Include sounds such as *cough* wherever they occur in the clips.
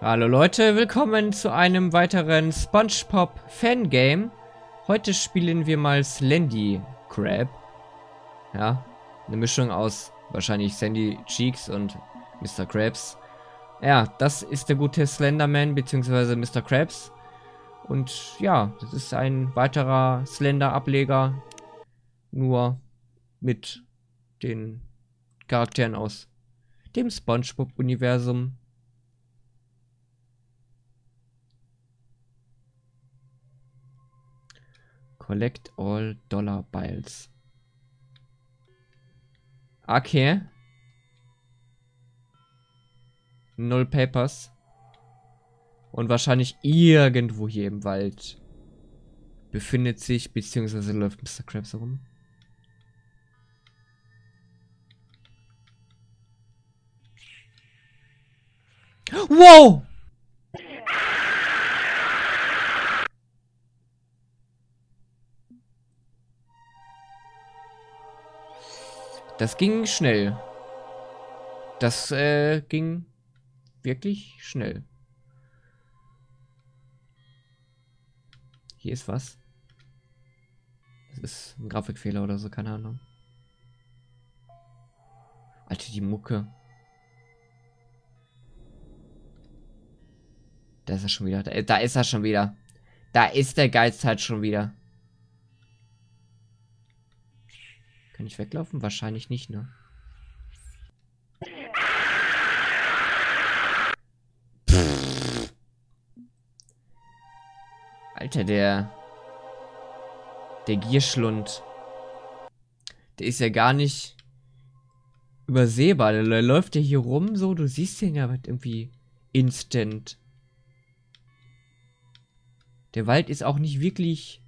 Hallo Leute, willkommen zu einem weiteren SpongeBob Fangame. Heute spielen wir mal Slendy Crab. Ja, eine Mischung aus wahrscheinlich Sandy Cheeks und Mr. Krabs. Ja, das ist der gute Slenderman bzw. Mr. Krabs. Und ja, das ist ein weiterer Slender-Ableger. Nur mit den Charakteren aus dem SpongeBob-Universum. Collect all Dollar Bills. Okay. Null Papers. Und wahrscheinlich irgendwo hier im Wald befindet sich, beziehungsweise läuft Mr. Krabs herum. Wow! Das ging schnell. Das äh, ging wirklich schnell. Hier ist was. Das ist ein Grafikfehler oder so, keine Ahnung. Alter, die Mucke. Da ist er schon wieder. Da, da ist er schon wieder. Da ist der Geist halt schon wieder. Kann ich weglaufen? Wahrscheinlich nicht, ne? Alter, der... Der Gierschlund. Der ist ja gar nicht übersehbar. Der läuft ja hier rum so. Du siehst den ja irgendwie instant. Der Wald ist auch nicht wirklich...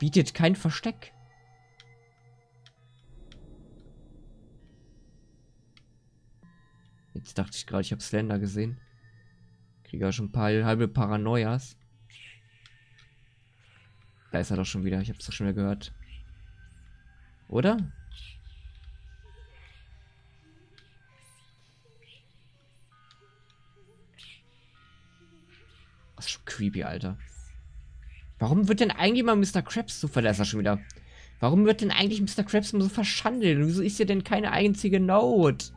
Bietet kein Versteck. Jetzt dachte ich gerade, ich habe Slender gesehen. Kriege auch schon ein paar halbe Paranoias. Da ist er doch schon wieder. Ich habe es doch schon wieder gehört. Oder? Das ist schon creepy, Alter. Warum wird denn eigentlich mal Mr. Krabs so verlässt schon wieder? Warum wird denn eigentlich Mr. Krabs so verschandelt? Wieso ist hier denn keine einzige Note?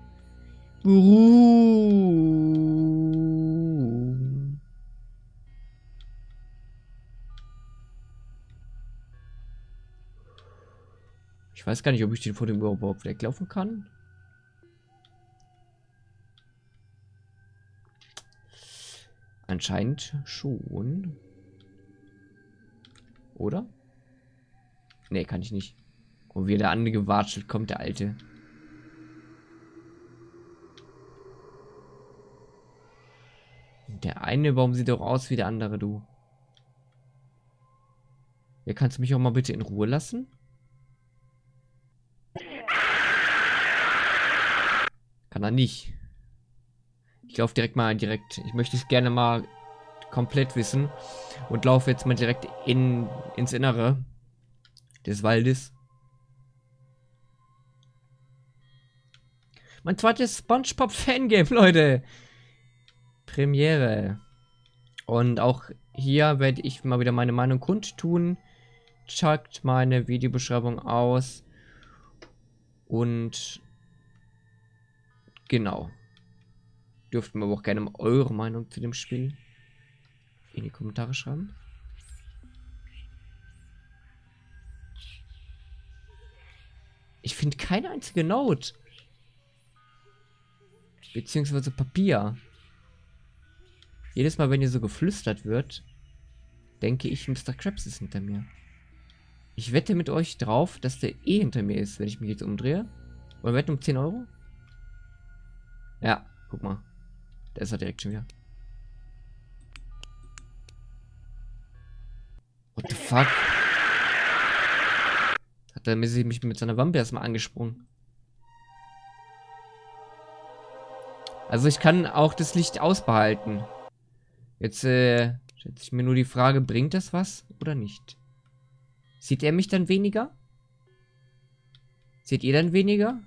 Ruhm. Ich weiß gar nicht, ob ich den vor dem überhaupt weglaufen kann. Anscheinend schon. Oder? Nee, kann ich nicht. Und wie der angewatschelt kommt, der Alte. Der eine Baum sieht doch aus wie der andere, du. Ja, kannst du mich auch mal bitte in Ruhe lassen? Kann er nicht. Ich laufe direkt mal direkt. Ich möchte es gerne mal komplett wissen. Und laufe jetzt mal direkt in, ins Innere des Waldes. Mein zweites SpongeBob Fangame, Leute. Premiere. Und auch hier werde ich mal wieder meine Meinung kundtun. Checkt meine Videobeschreibung aus. Und genau. Dürft mir auch gerne eure Meinung zu dem Spiel in die Kommentare schreiben. Ich finde keine einzige Note. Beziehungsweise Papier. Jedes Mal, wenn hier so geflüstert wird, denke ich, Mr. Krabs ist hinter mir. Ich wette mit euch drauf, dass der eh hinter mir ist, wenn ich mich jetzt umdrehe. Oder wetten um 10 Euro? Ja, guck mal. Da ist er direkt schon wieder. What the fuck? Hat er mich mit seiner Wampe erstmal angesprungen. Also ich kann auch das Licht ausbehalten. Jetzt äh, stellt sich mir nur die Frage, bringt das was oder nicht? Sieht er mich dann weniger? Seht ihr dann weniger?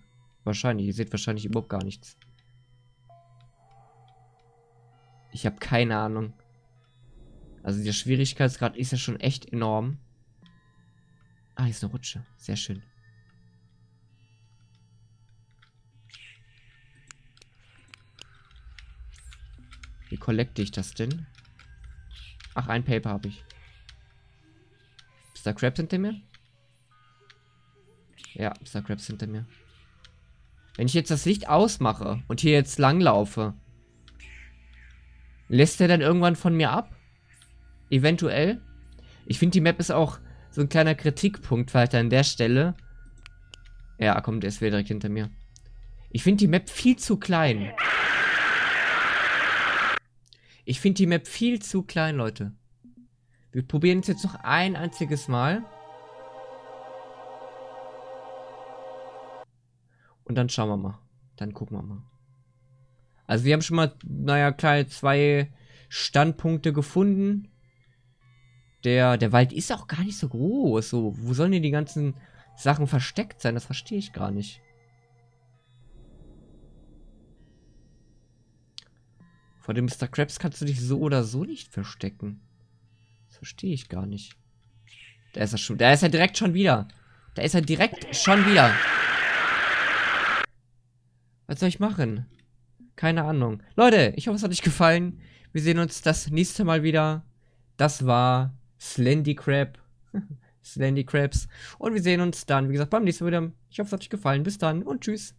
Wahrscheinlich, ihr seht wahrscheinlich überhaupt gar nichts. Ich habe keine Ahnung. Also der Schwierigkeitsgrad ist ja schon echt enorm. Ah, hier ist eine Rutsche. Sehr schön. Collecte ich das denn? Ach, ein Paper habe ich. Ist da Krabs hinter mir? Ja, ist da Krabs hinter mir. Wenn ich jetzt das Licht ausmache und hier jetzt langlaufe, lässt er dann irgendwann von mir ab? Eventuell? Ich finde, die Map ist auch so ein kleiner Kritikpunkt weiter an der Stelle. Ja, komm, der ist wieder direkt hinter mir. Ich finde die Map viel zu klein. Ich finde die Map viel zu klein, Leute. Wir probieren es jetzt noch ein einziges Mal. Und dann schauen wir mal. Dann gucken wir mal. Also wir haben schon mal, naja, klar, zwei Standpunkte gefunden. Der, der Wald ist auch gar nicht so groß. So, wo sollen denn die ganzen Sachen versteckt sein? Das verstehe ich gar nicht. Vor dem Mr. Krabs kannst du dich so oder so nicht verstecken. Das verstehe ich gar nicht. Da ist er schon. Da ist er direkt schon wieder. Da ist er direkt schon wieder. Was soll ich machen? Keine Ahnung. Leute, ich hoffe, es hat euch gefallen. Wir sehen uns das nächste Mal wieder. Das war Slendy Crab. *laughs* Slendy Crabs. Und wir sehen uns dann, wie gesagt, beim nächsten Mal wieder. Ich hoffe, es hat euch gefallen. Bis dann und tschüss.